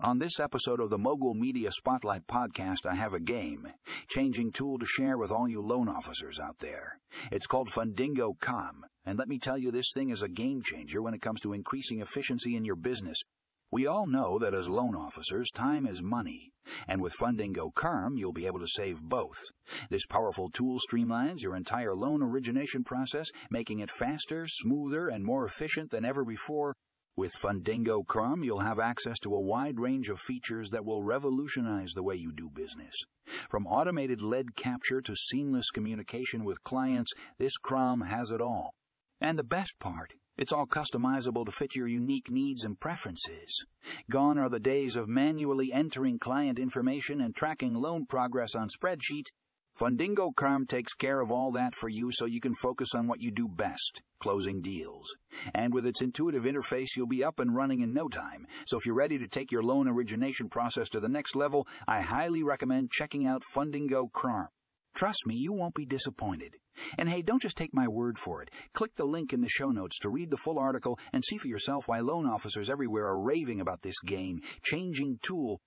On this episode of the Mogul Media Spotlight podcast, I have a game, changing tool to share with all you loan officers out there. It's called Fundingo Com, and let me tell you, this thing is a game changer when it comes to increasing efficiency in your business. We all know that as loan officers, time is money, and with Fundingo COM, you'll be able to save both. This powerful tool streamlines your entire loan origination process, making it faster, smoother, and more efficient than ever before with Fundingo COM, you'll have access to a wide range of features that will revolutionize the way you do business. From automated lead capture to seamless communication with clients, this CRM has it all. And the best part, it's all customizable to fit your unique needs and preferences. Gone are the days of manually entering client information and tracking loan progress on spreadsheets. Fundingo COM takes care of all that for you so you can focus on what you do best, closing deals. And with its intuitive interface, you'll be up and running in no time. So if you're ready to take your loan origination process to the next level, I highly recommend checking out Fundingo COM. Trust me, you won't be disappointed. And hey, don't just take my word for it. Click the link in the show notes to read the full article and see for yourself why loan officers everywhere are raving about this game changing tool